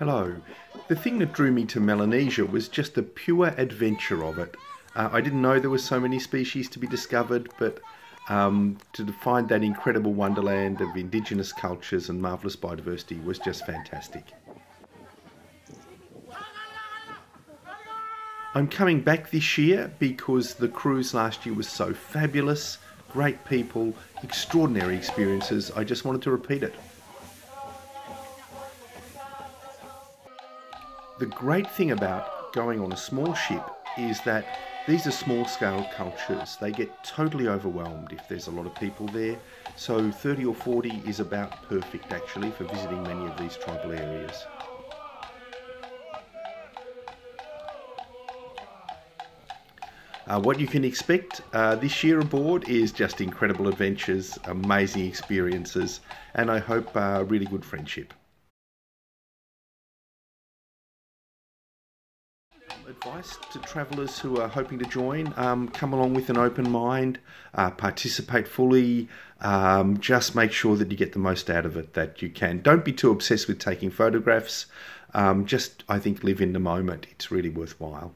Hello. The thing that drew me to Melanesia was just the pure adventure of it. Uh, I didn't know there were so many species to be discovered, but um, to find that incredible wonderland of indigenous cultures and marvellous biodiversity was just fantastic. I'm coming back this year because the cruise last year was so fabulous, great people, extraordinary experiences. I just wanted to repeat it. The great thing about going on a small ship is that these are small scale cultures. They get totally overwhelmed if there's a lot of people there. So 30 or 40 is about perfect actually for visiting many of these tribal areas. Uh, what you can expect uh, this year aboard is just incredible adventures, amazing experiences, and I hope uh, really good friendship. Advice to travellers who are hoping to join um, come along with an open mind, uh, participate fully, um, just make sure that you get the most out of it that you can. Don't be too obsessed with taking photographs, um, just I think live in the moment, it's really worthwhile.